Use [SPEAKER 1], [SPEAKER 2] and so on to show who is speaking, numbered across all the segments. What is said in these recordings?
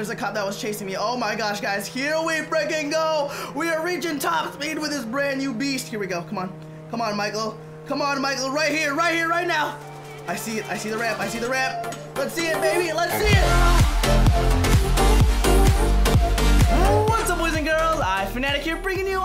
[SPEAKER 1] There's a cop that was chasing me. Oh my gosh, guys. Here we freaking go. We are reaching top speed with this brand new beast. Here we go. Come on. Come on, Michael. Come on, Michael. Right here. Right here. Right now. I see it. I see the ramp. I see the ramp. Let's see it, baby. Let's see it. What's up, boys and girls? I, Fanatic here, bringing you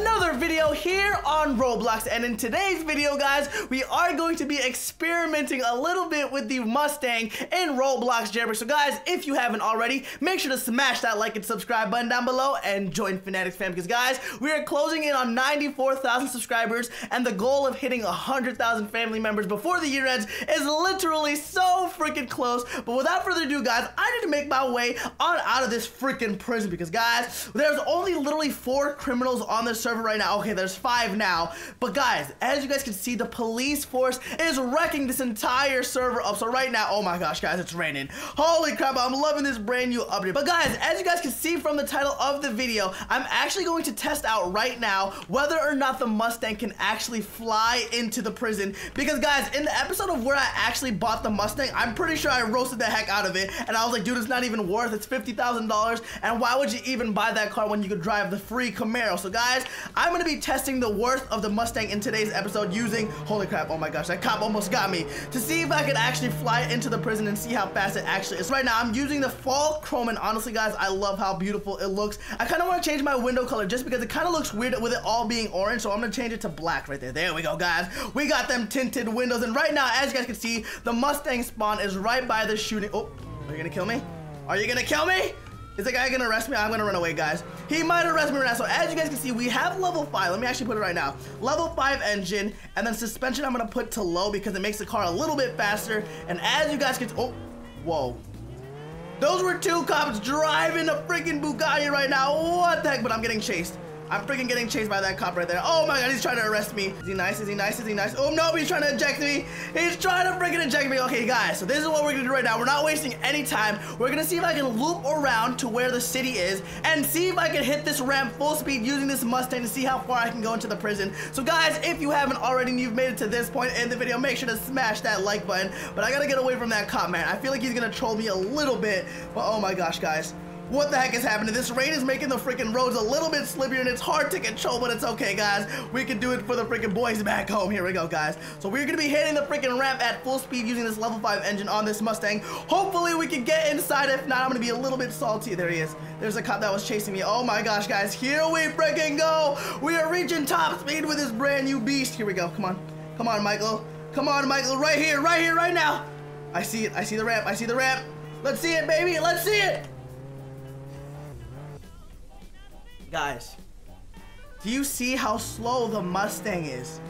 [SPEAKER 1] another video here on Roblox. And in today's video, guys, we are going to be experimenting a little bit with the Mustang in Roblox Jailbreak. So, guys, if you haven't already, make sure to smash that like and subscribe button down below and join Fanatics fam. Because, guys, we are closing in on 94,000 subscribers, and the goal of hitting 100,000 family members before the year ends is literally so freaking close. But without further ado, guys, I need to make my way on out of this freaking prison because, guys, there's only literally four criminals on the server right now. Okay, there's five now. But, guys, as you guys can see, the police force is wrecking this entire server up. So, right now, oh my gosh, guys, it's raining. Holy crap, I'm loving this brand new update. But, guys, as you guys can see from the title of the video, I'm actually going to test out right now whether or not the Mustang can actually fly into the prison. Because, guys, in the episode of where I actually bought the Mustang, I'm pretty sure I roasted the heck out of it. And I was like, dude, it's not even worth it, It's $50,000. And why would you even buy that car when you could drive the free Camaro? So, guys, I'm to be testing the worth of the Mustang in today's episode using, holy crap, oh my gosh, that cop almost got me, to see if I could actually fly into the prison and see how fast it actually is. Right now, I'm using the fall chrome, and honestly, guys, I love how beautiful it looks. I kind of want to change my window color just because it kind of looks weird with it all being orange, so I'm to change it to black right there. There we go, guys. We got them tinted windows, and right now, as you guys can see, the Mustang spawn is right by the shooting. Oh, are you to kill me? Are you to kill me? Is the guy gonna arrest me? I'm gonna run away, guys. He might arrest me right now. So as you guys can see, we have level five. Let me actually put it right now. Level five engine, and then suspension I'm gonna put to low because it makes the car a little bit faster. And as you guys can, oh, whoa. Those were two cops driving a freaking Bugatti right now. What the heck? But I'm getting chased. I'm freaking getting chased by that cop right there. Oh my god, he's trying to arrest me. Is he nice? Is he nice? Is he nice? Oh no, he's trying to eject me. He's trying to freaking eject me. Okay, guys, so this is what we're gonna do right now. We're not wasting any time. We're gonna see if I can loop around to where the city is and see if I can hit this ramp full speed using this Mustang to see how far I can go into the prison. So guys, if you haven't already and you've made it to this point in the video, make sure to smash that like button. But I gotta get away from that cop, man. I feel like he's gonna troll me a little bit, but oh my gosh, guys. What the heck is happening? This rain is making the freaking roads a little bit slippier and it's hard to control, but it's okay, guys. We can do it for the freaking boys back home. Here we go, guys. So we're gonna be hitting the freaking ramp at full speed using this level 5 engine on this Mustang. Hopefully we can get inside. If not, I'm gonna be a little bit salty. There he is. There's a cop that was chasing me. Oh my gosh, guys. Here we freaking go. We are reaching top speed with this brand new beast. Here we go. Come on. Come on, Michael. Come on, Michael. Right here, right here, right now. I see it. I see the ramp. I see the ramp. Let's see it, baby. Let's see it. Guys, do you see how slow the Mustang is?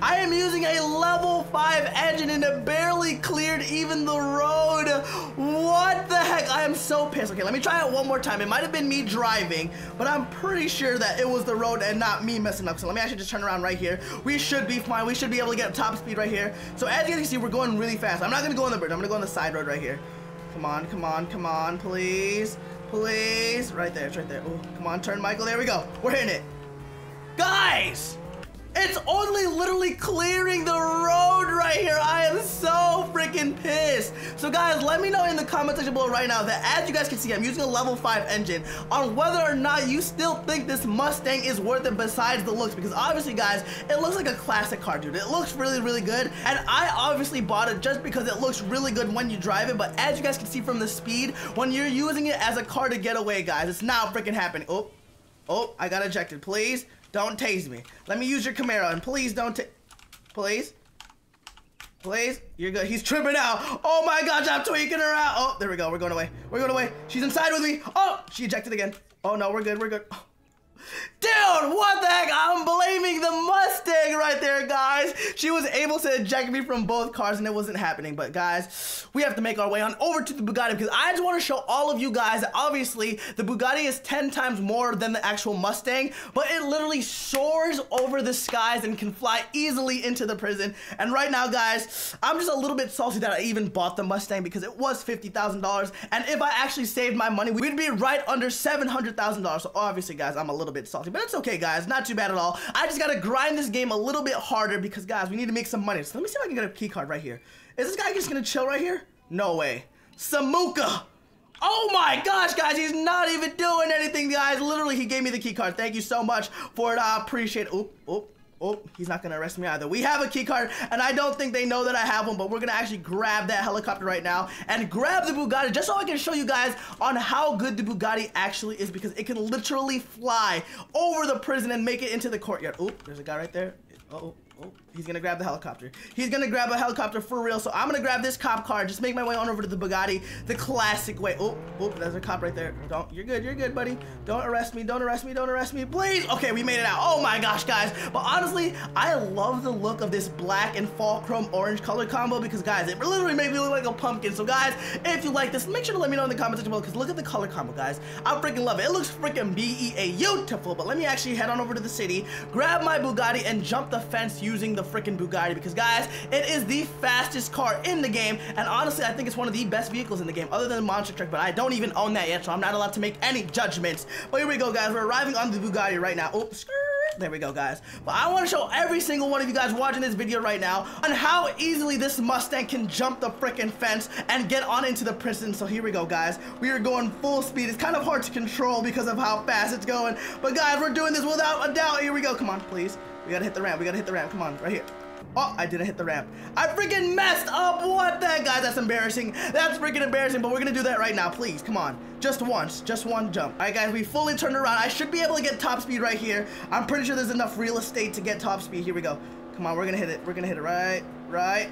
[SPEAKER 1] I am using a level 5 engine and it barely cleared even the road. What the heck? I am so pissed. Okay, let me try it one more time. It might have been me driving, but I'm pretty sure that it was the road and not me messing up. So let me actually just turn around right here. We should be fine. We should be able to get top speed right here. So as you guys can see, we're going really fast. I'm not going to go on the bridge. I'm going to go on the side road right here. Come on, come on, come on, please. Please. Right there. It's right there. Oh, come on. Turn, Michael. There we go. We're hitting it. Guys! It's only literally clearing the road right here. I am so freaking pissed. So guys, let me know in the comment section below right now that as you guys can see, I'm using a level 5 engine on whether or not you still think this Mustang is worth it besides the looks. Because obviously, guys, it looks like a classic car, dude. It looks really, really good. And I obviously bought it just because it looks really good when you drive it. But as you guys can see from the speed, when you're using it as a car to get away, guys, it's not freaking happening. Oh, oh, I got ejected. Please. Don't tase me. Let me use your Camaro, and please don't Please? Please? You're good. He's tripping out. Oh my gosh, I'm tweaking her out. Oh, there we go. We're going away. We're going away. She's inside with me. Oh, she ejected again. Oh no, we're good. We're good. Oh. Dude, what the heck? I'm blaming the Mustang right there, guys. She was able to eject me from both cars and it wasn't happening. But guys, we have to make our way on over to the Bugatti because I just want to show all of you guys that obviously the Bugatti is 10 times more than the actual Mustang, but it literally soars over the skies and can fly easily into the prison. And right now, guys, I'm just a little bit salty that I even bought the Mustang because it was $50,000. And if I actually saved my money, we'd be right under $700,000. So obviously, guys, I'm a little bit salty, but it's okay, guys. Not too bad at all. I just gotta grind this game a little bit harder because, guys, we need to make some money. So let me see if I can get a key card right here. Is this guy just gonna chill right here? No way. Samuka! Oh my gosh, guys, he's not even doing anything, guys. Literally, he gave me the key card. Thank you so much for it. I appreciate it. Oop, oop. Oh, he's not gonna arrest me either. We have a key card, and I don't think they know that I have one, but we're gonna actually grab that helicopter right now and grab the Bugatti just so I can show you guys on how good the Bugatti actually is because it can literally fly over the prison and make it into the courtyard. Oh, there's a guy right there. Uh oh. He's gonna grab the helicopter. He's gonna grab a helicopter for real. So I'm gonna grab this cop car. Just make my way on over to the Bugatti, the classic way. Oh, oh, there's a cop right there. Don't, you're good, you're good, buddy. Don't arrest me, don't arrest me, don't arrest me, please. Okay, we made it out. Oh my gosh, guys. But honestly, I love the look of this black and fall chrome orange color combo because guys, it literally made me look like a pumpkin. So guys, if you like this, make sure to let me know in the comments section below because look at the color combo, guys. I freaking love it. It looks freaking B-E-A-beautiful. But let me actually head on over to the city, grab my Bugatti, and jump the fence using the freaking Bugatti because guys, it is the fastest car in the game and honestly I think it's one of the best vehicles in the game other than the monster truck but I don't even own that yet so I'm not allowed to make any judgments. But here we go guys, we're arriving on the Bugatti right now. Oh. There we go, guys. But I want to show every single one of you guys watching this video right now on how easily this Mustang can jump the freaking fence and get on into the prison. So here we go, guys. We are going full speed. It's kind of hard to control because of how fast it's going. But guys, we're doing this without a doubt. Here we go. Come on, please. We gotta hit the ramp. We gotta hit the ramp. Come on, right here. Oh, I didn't hit the ramp. I freaking messed up. What the guys? That's embarrassing. That's freaking embarrassing, but we're gonna do that right now. Please, come on. Just once. Just one jump. All right, guys, we fully turned around. I should be able to get top speed right here. I'm pretty sure there's enough real estate to get top speed. Here we go. Come on, we're gonna hit it. We're gonna hit it right, right.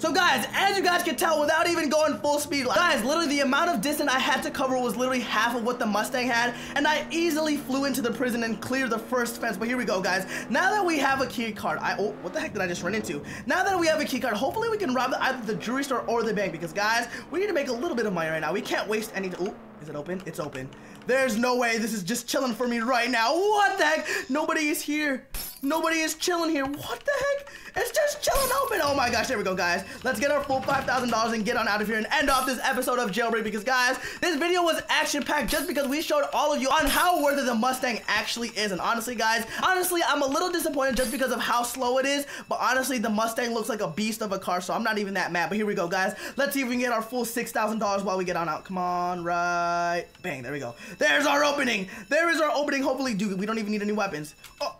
[SPEAKER 1] So guys, as you guys can tell, without even going full speed, guys, literally the amount of distance I had to cover was literally half of what the Mustang had, and I easily flew into the prison and cleared the first fence. But here we go, guys. Now that we have a key card, I, oh, what the heck did I just run into? Now that we have a key card, hopefully we can rob either the jewelry store or the bank, because guys, we need to make a little bit of money right now. We can't waste any, oh, is it open? It's open. There's no way this is just chilling for me right now. What the heck? Nobody is here. Nobody is chilling here. What the heck? It's just chilling open. Oh my gosh, there we go, guys. Let's get our full $5,000 and get on out of here and end off this episode of Jailbreak because, guys, this video was action-packed just because we showed all of you on how worthy the Mustang actually is. And honestly, guys, honestly, I'm a little disappointed just because of how slow it is. But honestly, the Mustang looks like a beast of a car, so I'm not even that mad. But here we go, guys. Let's see if we can get our full $6,000 while we get on out. Come on, right. Bang, there we go. There's our opening. There is our opening. Hopefully, dude, we don't even need any weapons. Oh.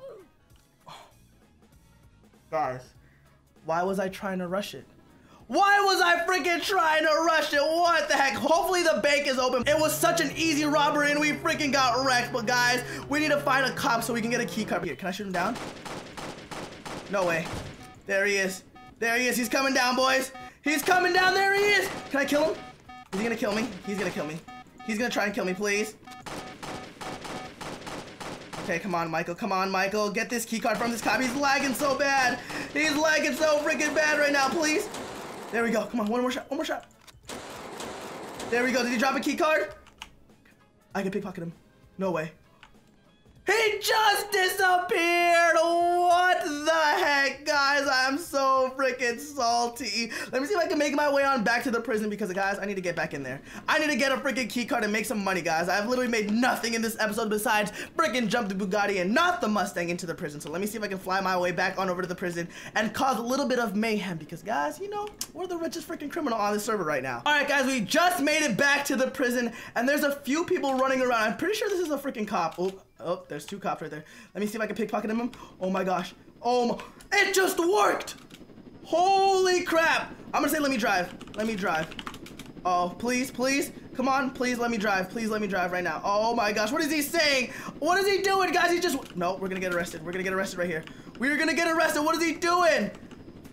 [SPEAKER 1] oh. Guys, why was I trying to rush it? Why was I freaking trying to rush it? What the heck? Hopefully the bank is open. It was such an easy robbery and we freaking got wrecked. But guys, we need to find a cop so we can get a key card. Here, can I shoot him down? No way. There he is. There he is. He's coming down, boys. He's coming down. There he is. Can I kill him? Is he gonna kill me? He's gonna kill me. He's gonna try and kill me, please. Okay, come on, Michael. Come on, Michael. Get this keycard from this cop. He's lagging so bad. He's lagging so freaking bad right now, please. There we go. Come on, one more shot. One more shot. There we go. Did he drop a keycard? I can pickpocket him. No way. He just disappeared! What the heck, guys? I'm so freaking salty. Let me see if I can make my way on back to the prison because, guys, I need to get back in there. I need to get a freaking key card and make some money, guys. I've literally made nothing in this episode besides freaking jump the Bugatti and not the Mustang into the prison. So let me see if I can fly my way back on over to the prison and cause a little bit of mayhem because, guys, you know, we're the richest freaking criminal on this server right now. All right, guys, we just made it back to the prison and there's a few people running around. I'm pretty sure this is a freaking cop. Oh, Oh, there's two cops right there. Let me see if I can pickpocket them. Oh my gosh. Oh, my. it just worked. Holy crap. I'm gonna say let me drive. Let me drive. Oh, please, please. Come on, please let me drive. Please let me drive right now. Oh my gosh, what is he saying? What is he doing, guys? He just, no, we're gonna get arrested. We're gonna get arrested right here. We're gonna get arrested. What is he doing?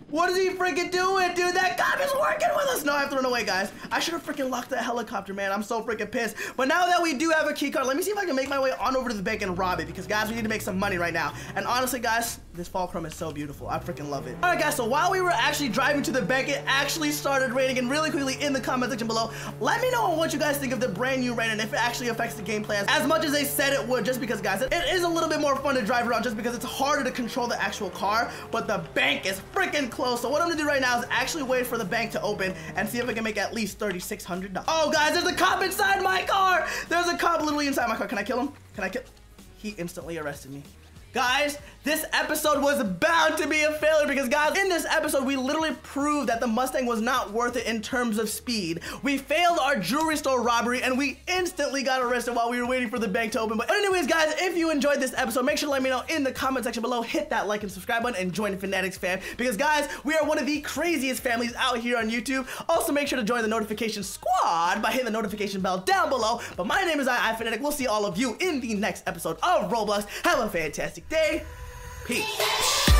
[SPEAKER 1] What is he freaking doing, dude? That cop is working with us. No, I've to run away, guys. I should have freaking locked that helicopter, man. I'm so freaking pissed. But now that we do have a key card, let me see if I can make my way on over to the bank and rob it. Because, guys, we need to make some money right now. And honestly, guys, this fall chrome is so beautiful. I freaking love it. All right, guys, so while we were actually driving to the bank, it actually started raining. And really quickly in the comment section below, let me know what you guys think of the brand new rain and if it actually affects the gameplay as, as much as they said it would. Just because, guys, it, it is a little bit more fun to drive around just because it's harder to control the actual car. But the bank is freaking close. So what I'm gonna do right now is actually wait for the bank to open and see if I can make at least $3,600. Oh, guys, there's a cop inside my car. There's a cop literally inside my car. Can I kill him? Can I kill? He instantly arrested me. Guys, this episode was bound to be a failure because guys, in this episode, we literally proved that the Mustang was not worth it in terms of speed. We failed our jewelry store robbery and we instantly got arrested while we were waiting for the bank to open. But anyways, guys, if you enjoyed this episode, make sure to let me know in the comment section below. Hit that like and subscribe button and join the Fanatics fam because guys, we are one of the craziest families out here on YouTube. Also, make sure to join the notification squad by hitting the notification bell down below. But my name is I, I Fanatic. We'll see all of you in the next episode of Roblox. Have a fantastic day. Peace.